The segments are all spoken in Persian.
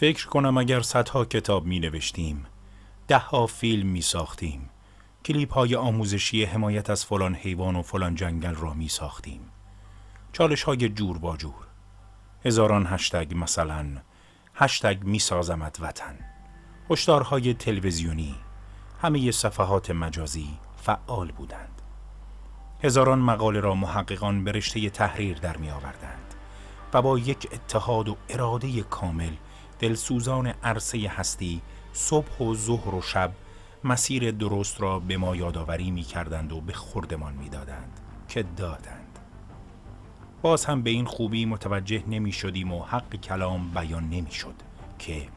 فکر کنم اگر صدها کتاب می نوشتیم ده ها فیلم می ساختیم کلیپ های آموزشی حمایت از فلان حیوان و فلان جنگل را می ساختیم چالش های جور با جور. هزاران هشتگ مثلا هشتگ می سازمت وطن. هشدارهای تلویزیونی همه صفحات مجازی فعال بودند. هزاران مقاله را محققان به رشته تحریر در می آوردند و با یک اتحاد و اراده کامل دلسوزان عرصه هستی صبح و ظهر و شب مسیر درست را به ما یادآوری می کردند و به خوردمان می دادند که دادند. باز هم به این خوبی متوجه نمی شدیم و حق کلام بیان نمی شد که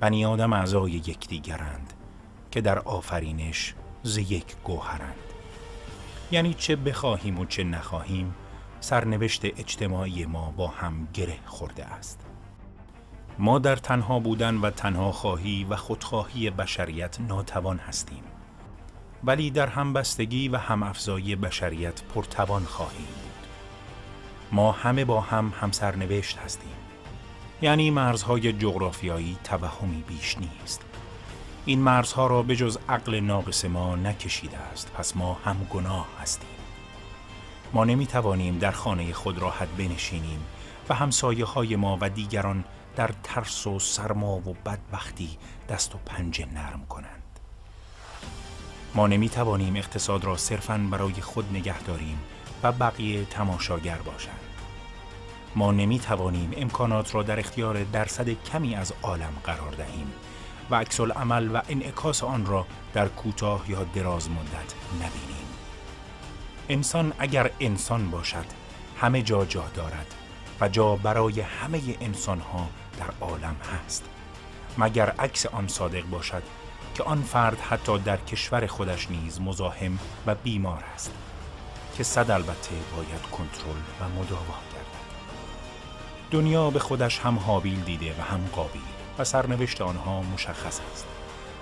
بنی آدم اعضای یکدیگرند که در آفرینش ز یک گوهرند. یعنی چه بخواهیم و چه نخواهیم سرنوشت اجتماعی ما با هم گره خورده است. ما در تنها بودن و تنها خواهی و خودخواهی بشریت ناتوان هستیم. ولی در همبستگی و هم افزایی بشریت پرتوان خواهیم بود. ما همه با هم همسرنوشت هستیم. یعنی مرزهای جغرافیایی توهمی بیش نیست. این مرزها را به جز عقل ناقص ما نکشیده است. پس ما هم گناه هستیم. ما نمی توانیم در خانه خود راحت بنشینیم و همسایه های ما و دیگران در ترس و سرما و بدبختی دست و پنجه نرم کنند. ما نمی توانیم اقتصاد را صرفاً برای خود نگه داریم و بقیه تماشاگر باشند. ما نمی توانیم امکانات را در اختیار درصد کمی از عالم قرار دهیم و عکس عمل و انعکاس آن را در کوتاه یا دراز مدت نبینیم. انسان اگر انسان باشد همه جا جا دارد. و جا برای همه انسان ها در عالم هست. مگر عکس آن صادق باشد که آن فرد حتی در کشور خودش نیز مزاحم و بیمار است که صد البته باید کنترل و مداوا گردد. دنیا به خودش هم حابیل دیده و هم قابیل و سرنوشت آنها مشخص است.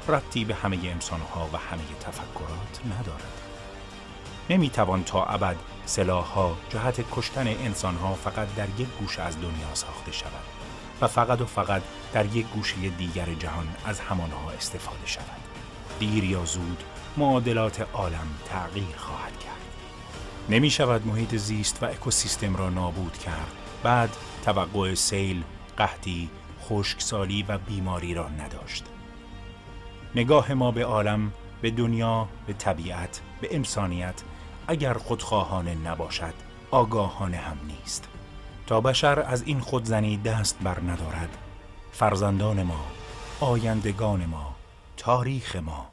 ربطی به همه انسانها و همه تفکرات ندارد. نمی‌توان تا ابد سلاحها جهت کشتن انسانها فقط در یک گوشه از دنیا ساخته شود و فقط و فقط در یک گوشه دیگر جهان از همانها استفاده شود. دیر یا زود معادلات عالم تغییر خواهد کرد. نمی شود محیط زیست و اکوسیستم را نابود کرد. بعد توقع سیل، قحطی، خشکسالی و بیماری را نداشت. نگاه ما به عالم، به دنیا، به طبیعت، به انسانیت اگر خودخواهانه نباشد آگاهانه هم نیست. تا بشر از این خودزنی دست بر ندارد. فرزندان ما آیندگان ما تاریخ ما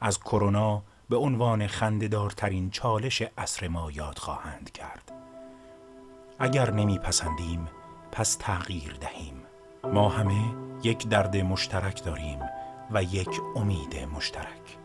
از کرونا به عنوان خندهدارترین چالش عصر ما یاد خواهند کرد. اگر نمیپسندیم پس تغییر دهیم. ما همه یک درد مشترک داریم و یک امید مشترک.